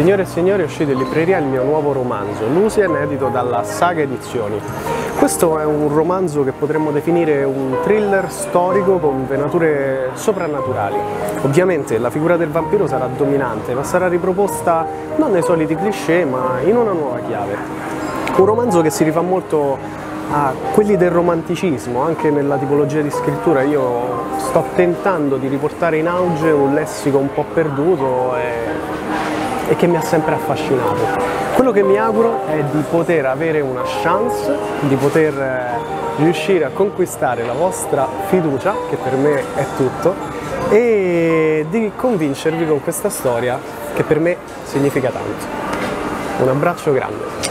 Signore e signori, è uscito in libreria il mio nuovo romanzo, Lucien, edito dalla Saga Edizioni. Questo è un romanzo che potremmo definire un thriller storico con venature soprannaturali. Ovviamente la figura del vampiro sarà dominante, ma sarà riproposta non nei soliti cliché, ma in una nuova chiave. Un romanzo che si rifà molto a quelli del romanticismo, anche nella tipologia di scrittura. Io sto tentando di riportare in auge un lessico un po' perduto e e che mi ha sempre affascinato. Quello che mi auguro è di poter avere una chance, di poter eh, riuscire a conquistare la vostra fiducia, che per me è tutto, e di convincervi con questa storia che per me significa tanto. Un abbraccio grande.